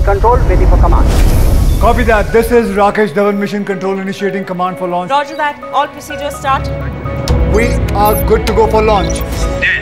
Mission Control, ready for command. Copy that. This is Rakesh Dhawan Mission Control initiating command for launch. Roger that. All procedures start. We are good to go for launch. Ten,